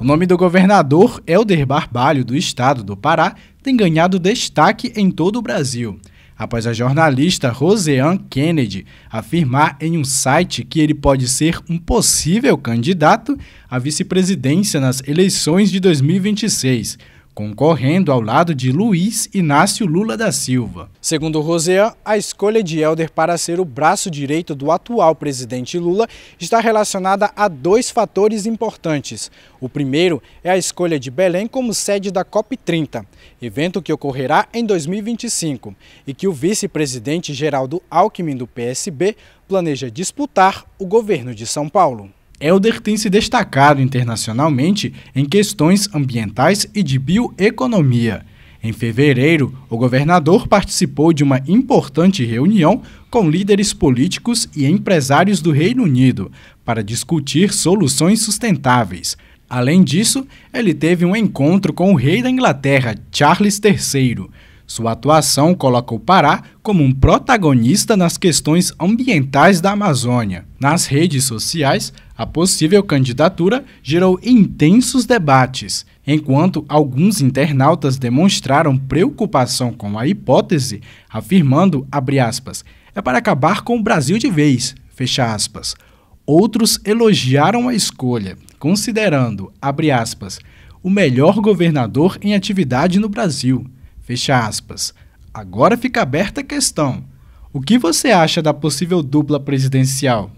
O nome do governador Helder Barbalho, do estado do Pará, tem ganhado destaque em todo o Brasil. Após a jornalista Roseanne Kennedy afirmar em um site que ele pode ser um possível candidato à vice-presidência nas eleições de 2026 concorrendo ao lado de Luiz Inácio Lula da Silva. Segundo Rosean, a escolha de Helder para ser o braço direito do atual presidente Lula está relacionada a dois fatores importantes. O primeiro é a escolha de Belém como sede da COP30, evento que ocorrerá em 2025 e que o vice-presidente Geraldo Alckmin do PSB planeja disputar o governo de São Paulo. Elder tem se destacado internacionalmente em questões ambientais e de bioeconomia. Em fevereiro, o governador participou de uma importante reunião com líderes políticos e empresários do Reino Unido para discutir soluções sustentáveis. Além disso, ele teve um encontro com o rei da Inglaterra, Charles III. Sua atuação coloca o Pará como um protagonista nas questões ambientais da Amazônia. Nas redes sociais, a possível candidatura gerou intensos debates, enquanto alguns internautas demonstraram preocupação com a hipótese, afirmando, aspas, é para acabar com o Brasil de vez. Outros elogiaram a escolha, considerando, aspas, o melhor governador em atividade no Brasil. Agora fica aberta a questão. O que você acha da possível dupla presidencial?